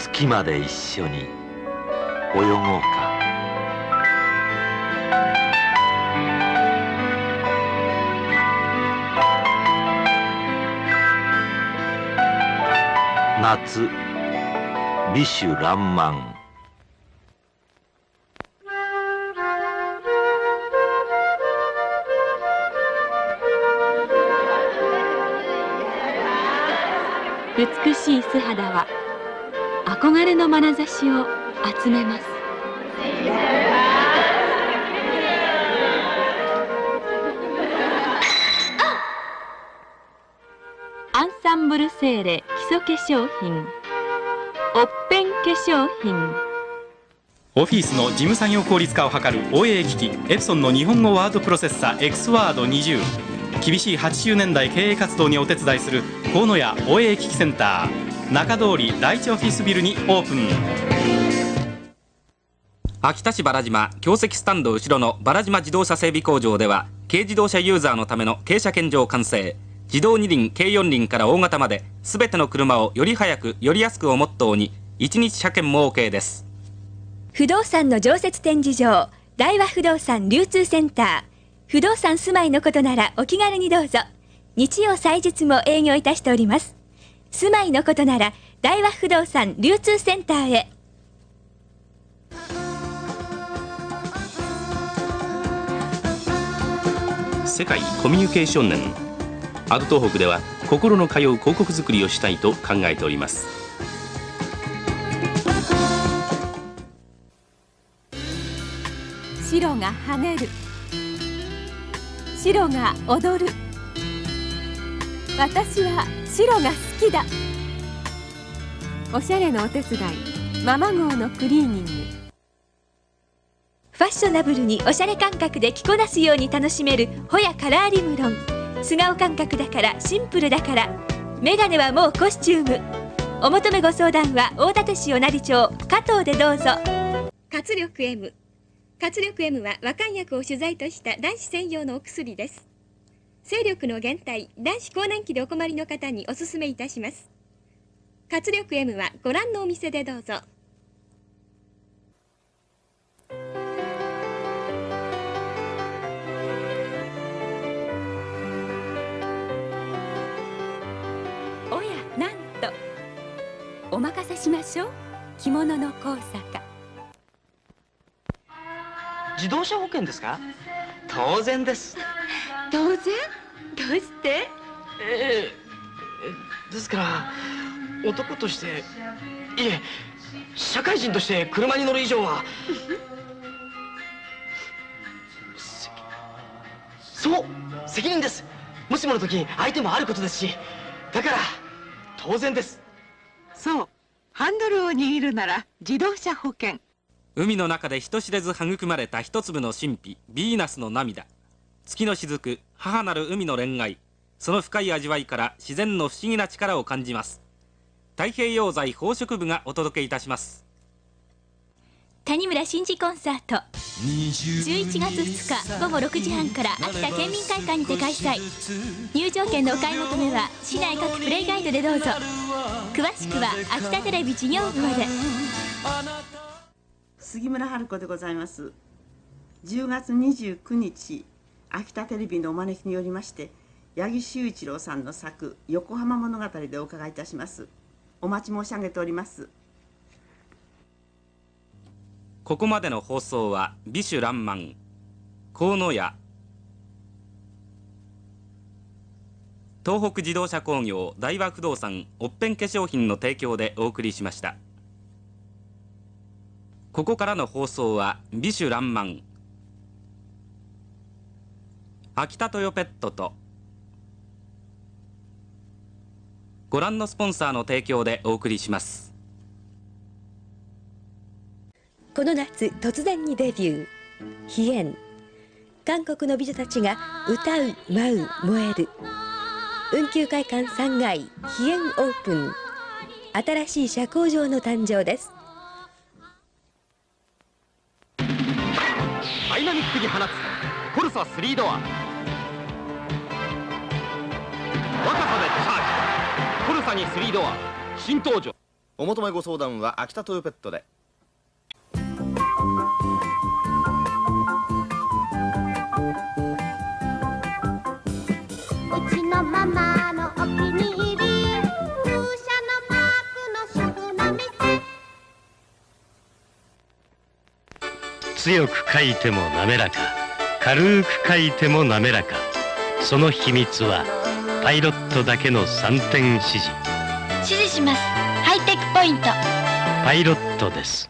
月まで一緒に泳ごうか。夏美酒爛漫。美しい素肌は憧れの眼差しを集めます。アンサンブルセーレ基礎化粧品。オッペン化粧品。オフィスの事務作業効率化を図る OA 機器。エプソンの日本語ワードプロセッサー。X ワード20厳しい80年代経営活動にお手伝いする河野屋 OA 機器センター。中通り第一オフィスビルにオープン。秋田市原島京石スタンド後ろの原島自動車整備工場では軽自動車ユーザーのための軽車検場完成。自動二輪軽四輪から大型まで全ての車をより早くより安くをモットーに1日車検も OK です。不動産の常設展示場大和不動産流通センター。不動産住まいのことならお気軽にどうぞ。日曜祭日も営業いたしております。住まいのことなら大和不動産流通センターへ。世界コミュニケーション年。アド東北では心の通う広告作りをしたいと考えております。白が跳ねる。白が踊る私は白が好きだ。おしゃれのお手伝い。ママ号のクリーニング。ファッショナブルにおしゃれ感覚で着こなすように楽しめるホヤカラーリムロン。素顔感覚だからシンプルだから。メガネはもうコスチューム。お求めご相談は大館市小成町。加藤でどうぞ。活力 M 活力 M は和漢薬を取材とした男子専用のお薬です精力の減退男子更年期でお困りの方におすすめいたします。活力 M はご覧のお店でどうぞ。おやなんと。お任せしましょう。着物の高坂。自動車保険ですか？当然です。当然？どうして？ええですから男としていえ社会人として車に乗る以上はせ そう責任です。もしもの時相手もあることですしだから当然です。そうハンドルを握るなら自動車保険。海の中で人知れず育まれた一粒の神秘ヴィーナスの涙月の雫母なる海の恋愛。その深い味わいから自然の不思議な力を感じます。太平洋材宝飾部がお届けいたします。谷村新司コンサート。11月2日午後6時半から秋田県民会館にて開催。入場券のお買い求めは市内各プレイガイドでどうぞ。詳しくは秋田テレビ事業部まで。杉村春子でございます。10月29日秋田テレビのお招きによりまして八木修一郎さんの作「横浜物語」でお伺いいたします。お待ち申し上げております。ここまでの放送は美酒爛漫河野屋東北自動車工業大和不動産オッペン化粧品の提供でお送りしました。ここからの放送は美酒爛漫秋田トヨペットと。ご覧のスポンサーの提供でお送りします。この夏突然にデビュー「飛燕」韓国の美女たちが歌う舞う燃える。運休会館3階飛燕オープン。新しい社交場の誕生です。ダイナミックに放つコルサ3ドア若さでチャージコルサに3ドア新登場。お求めご相談は秋田トヨペットで。うちのママのお気に入り。風車のマークの主婦の店強く書いても滑らか。軽く書いても滑らか。その秘密はパイロットだけの3点指示。指示します。ハイテクポイント。パイロットです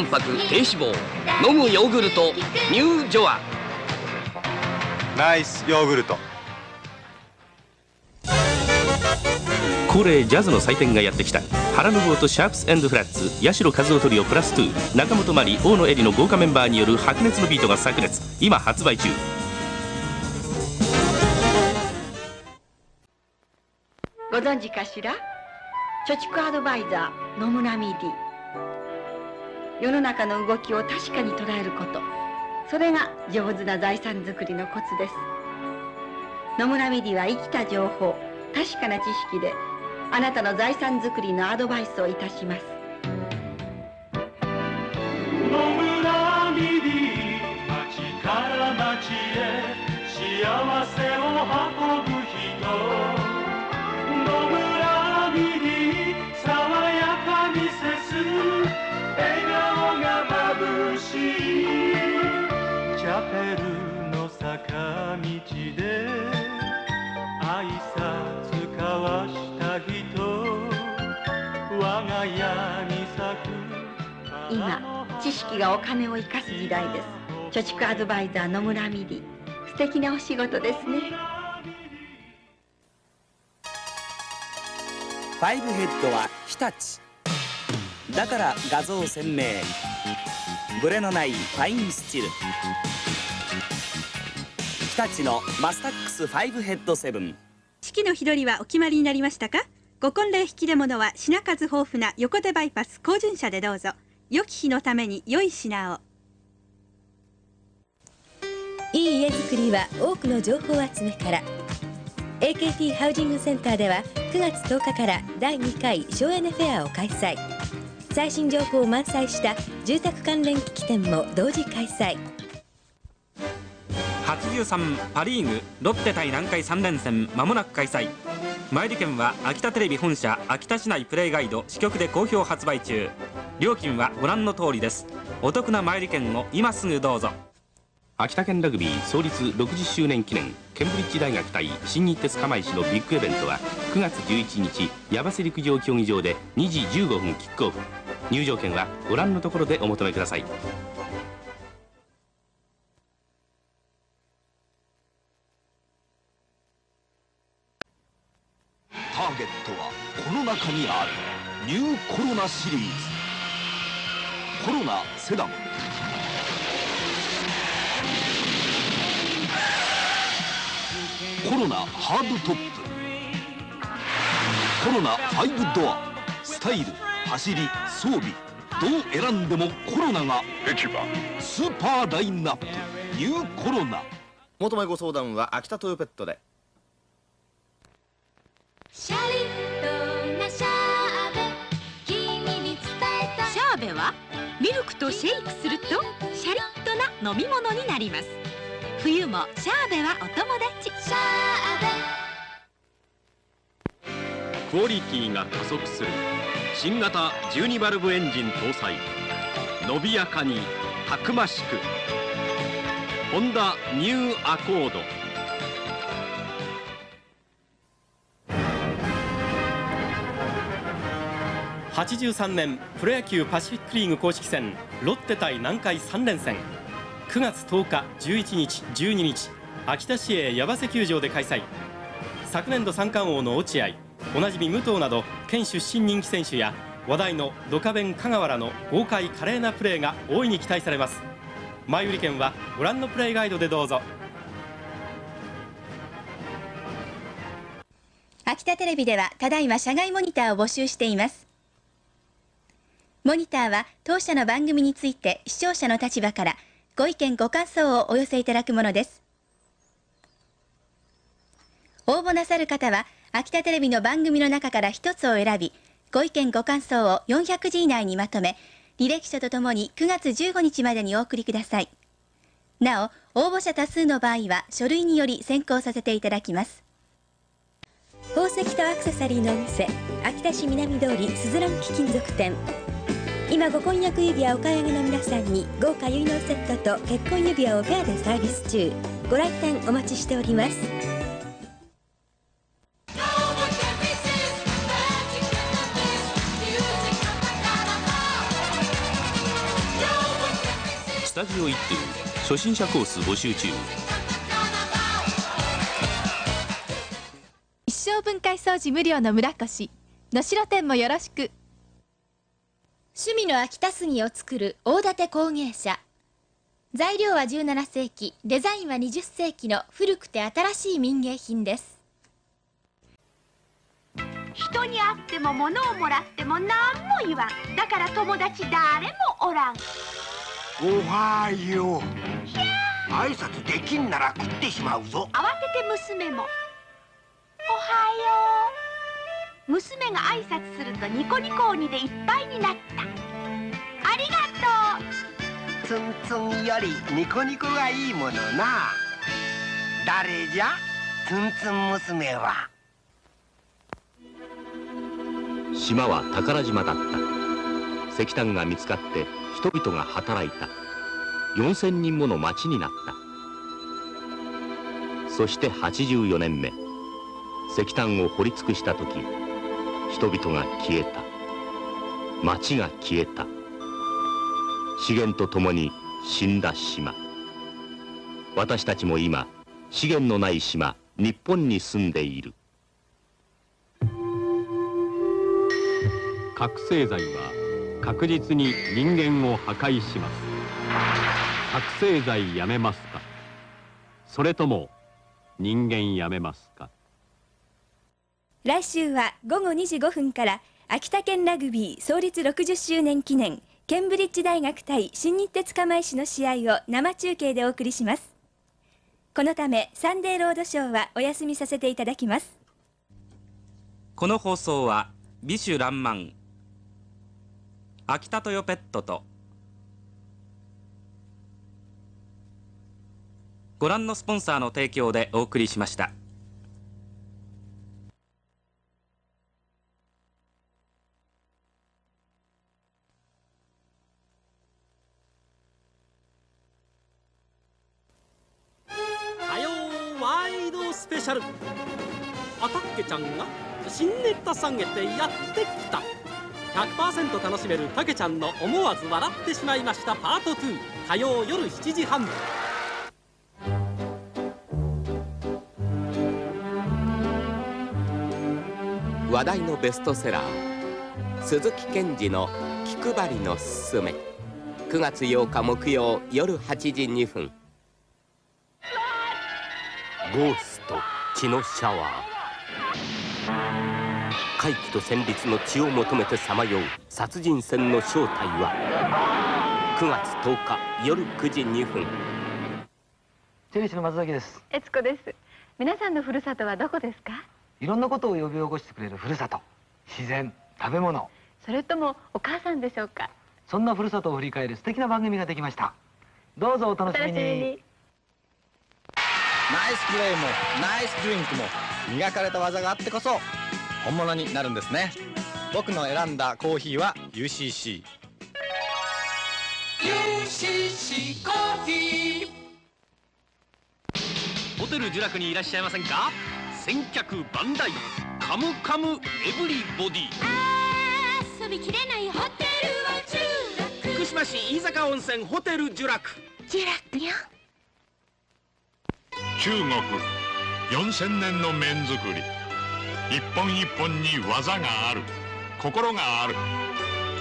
タンパク低脂肪飲むヨーグルトニュージョア。ナイスヨーグルト。恒例ジャズの祭典がやってきた。原信夫とシャープスフラッツ八代和夫トリオプラス2中本真理大野恵里の豪華メンバーによる白熱のビートが炸裂。今発売中。ご存知かしら？貯蓄アドバイザー野村ミディ世の中の動きを確かに捉えること。それが上手な財産づくりのコツです。野村ミディは生きた情報確かな知識であなたの財産づくりのアドバイスをいたします。がお金を生かす時代です。貯蓄アドバイザー野村ミディ素敵なお仕事ですね。ファイブヘッドは日立。だから画像鮮明。ブレのないファインスチル。日立のマスタックスファイブヘッドセブン。式の日取りはお決まりになりましたか？ご婚礼引き出物は品数豊富な横手バイパス高順社でどうぞ良き日のために良い品を。いい家づくりは多くの情報集めから。AKT ハウジングセンターでは9月10日から第2回省エネフェアを開催。最新情報を満載した住宅関連機器店も同時開催。83パ・リーグロッテ対南海3連戦まもなく開催。前利券は秋田テレビ本社秋田市内プレイガイド支局で好評発売中。料金はご覧の通りです。お得な前利券を今すぐどうぞ。秋田県ラグビー創立60周年記念ケンブリッジ大学対新日鉄釜石のビッグイベントは9月11日矢橋陸上競技場で2時15分キックオフ。入場券はご覧のところでお求めください。シリーズ。コロナセダン。コロナハードトップ。コロナ5ドア。スタイル走り装備。どう選んでもコロナがスーパーラインナップ。ニューコロナ。お求めご相談は秋田トヨペットで。シャリミルクとシェイクするとシャリッとな飲み物になります。冬もシャーベはお友達。シャークオリティが加速する。新型12バルブエンジン搭載。伸びやかにたくましく。ホンダニューアコード。83年プロ野球パシフィックリーグ公式戦ロッテ対南海3連戦。9月10日11日12日秋田市営矢瀬球場で開催。昨年度三冠王の落合おなじみ武藤など県出身人気選手や話題のドカベン香川らの豪快華麗なプレーが大いに期待されます。前売り券はご覧のプレイガイドでどうぞ。秋田テレビではただいま社外モニターを募集しています。モニターは当社の番組について視聴者の立場からご意見ご感想をお寄せいただくものです。応募なさる方は秋田テレビの番組の中から一つを選びご意見ご感想を400字以内にまとめ履歴書とともに9月15日までにお送りください。なお応募者多数の場合は書類により選考させていただきます。宝石とアクセサリーのお店秋田市南通りすずらん貴金属店。今ご婚約指輪お買い上げの皆さんに豪華結納セットと結婚指輪をフェアでサービス中ご来店お待ちしております。スタジオ一休初心者コース募集中。一生分解掃除無料の村越。能代店もよろしく趣味の秋田杉を作る大館工芸社材料は17世紀デザインは20世紀の古くて新しい民芸品です。人に会っても物をもらっても何も言わん。だから友達誰もおらん。おはよう。挨拶できんなら食ってしまうぞ。慌てて娘も。おはよう娘が挨拶するとニコニコ鬼でいっぱいになった。ありがとう。ツンツンよりニコニコがいいものな。誰じゃ？ツンツン娘は。島は宝島だった。石炭が見つかって人々が働いた。4000人もの町になった。そして84年目。石炭を掘り尽くした時。人々が消えた。町が消えた。資源とともに死んだ島。私たちも今資源のない島日本に住んでいる。覚醒剤は確実に人間を破壊します。覚醒剤やめますか？それとも人間やめますか？来週は午後2時5分から秋田県ラグビー創立60周年記念ケンブリッジ大学対新日鉄釜石の試合を生中継でお送りします。このためサンデーロードショーはお休みさせていただきます。この放送は美酒爛漫秋田トヨペットとご覧のスポンサーの提供でお送りしました。スペシャル。アタッケちゃんが新ネタ下げてやってきた。100%楽しめるたけちゃんの思わず笑ってしまいました。パート2火曜夜7時半。話題のベストセラー。鈴木健二の「気配りのすすめ」9月8日木曜夜8時2分。ゴースト血のシャワー。怪奇と戦慄の血を求めてさまよう殺人戦の正体は9月10日夜9時2分。テニスの松崎です。悦子です。皆さんのふるさとはどこですか？いろんなことを呼び起こしてくれるふるさと。自然食べ物。それともお母さんでしょうか？そんなふるさとを振り返る素敵な番組ができました。どうぞお楽しみに。お楽しみにナイスプレーもナイスドリンクも磨かれた技があってこそ本物になるんですね。僕の選んだコーヒーは UCC UCC コーヒー。ホテル呪楽にいらっしゃいませんか？先客万来カムカムエブリボディ。遊びきれないホテルは中福島市飯坂温泉ホテル呪楽ジュラックよ中国。4000年の麺作り。一本一本に技がある。心がある。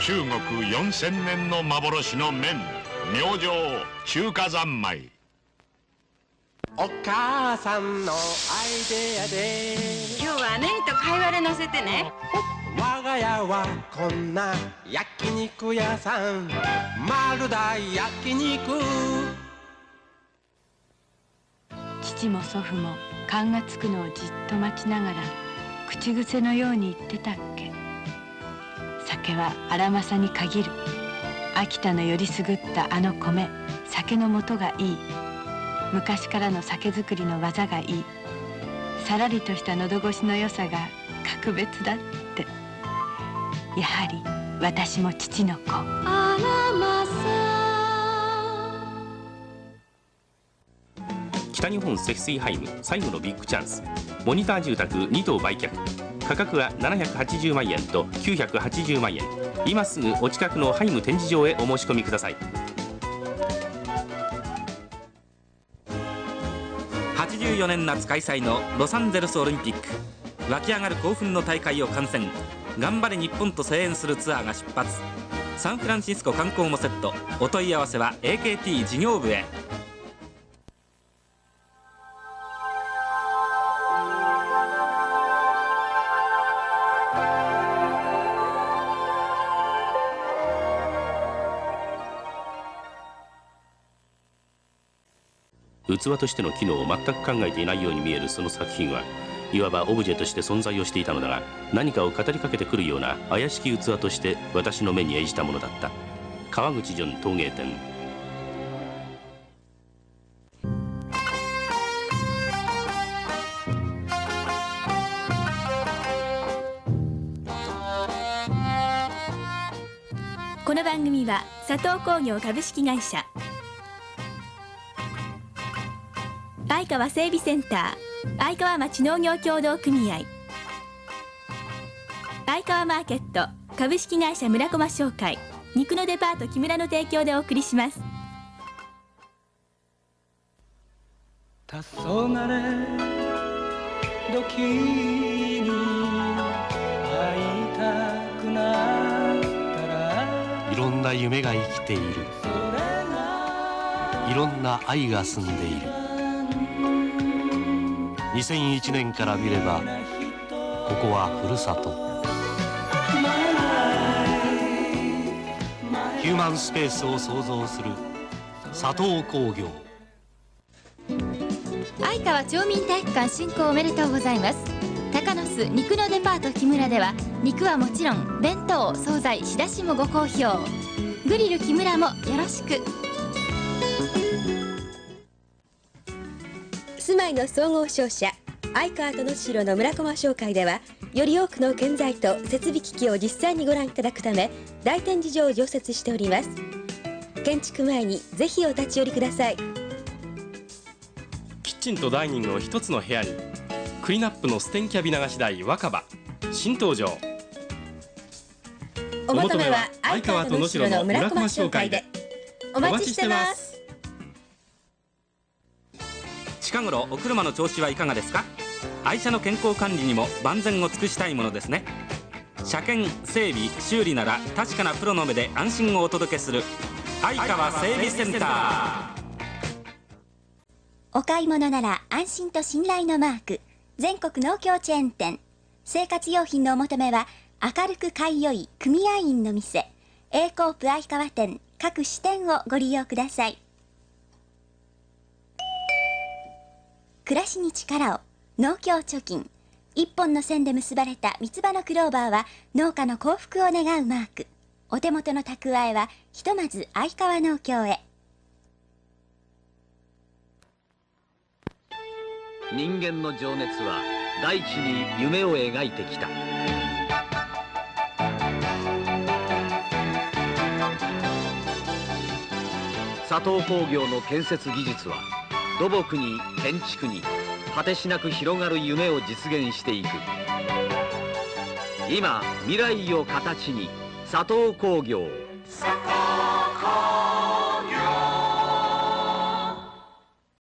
中国4000年の幻の麺。明星中華三昧。お母さんのアイデアで。今日はネギと貝割れ乗せてね。我が家はこんな焼肉屋さん。丸大焼肉父も祖父も勘がつくのをじっと待ちながら口癖のように言ってたっけ。酒は荒政に限る。秋田のよりすぐったあの米酒の素がいい。昔からの酒造りの技がいい。さらりとした喉越しの良さが格別だって。やはり私も父の子。日本積水ハイム最後のビッグチャンス。モニター住宅2棟売却。価格は780万円と980万円。今すぐお近くのハイム展示場へお申し込みください。84年夏開催のロサンゼルスオリンピック。湧き上がる興奮の大会を観戦。頑張れ日本と声援するツアーが出発。サンフランシスコ観光もセット。お問い合わせは AKT 事業部へ。器としての機能を全く考えていないように見えるその作品はいわばオブジェとして存在をしていたのだが何かを語りかけてくるような怪しき器として私の目に映じたものだった。川口淳陶芸店。この番組は佐藤工業株式会社。相川整備センター相川町農業協同組合。相川マーケット株式会社村駒商会。肉のデパート木村の提供でお送りします。黄昏時に会いたくなったら。いろんな夢が生きている。いろんな愛が住んでいる2001年から見ればここはふるさと。ヒューマンスペースを創造する佐藤工業。相川町民体育館振興おめでとうございます。高野巣肉のデパート木村では肉はもちろん弁当惣菜仕出しもご好評。グリル木村もよろしく。住まいの総合商社相川との城の村駒商会ではより多くの建材と設備機器を実際にご覧いただくため大展示場を常設しております。建築前にぜひお立ち寄りください。キッチンとダイニングを一つの部屋にクリナップのステンキャビ流し台若葉新登場。お求めは相川と能代の村駒商会で。お待ちしてます近頃お車の調子はいかがですか？愛車の健康管理にも万全を尽くしたいものですね。車検整備修理なら確かなプロの目で安心をお届けする。相川整備センター。お買い物なら安心と信頼のマーク。全国農協チェーン店。生活用品のお求めは明るく買いよい組合員の店。A コープ相川店。各支店をご利用ください。暮らしに力を農協貯金。一本の線で結ばれた三つ葉のクローバーは農家の幸福を願うマーク。お手元の蓄えはひとまず相川農協へ。人間の情熱は大地に夢を描いてきた。佐藤工業の建設技術は土木に建築に果てしなく広がる夢を実現していく。今未来を形に佐藤工業。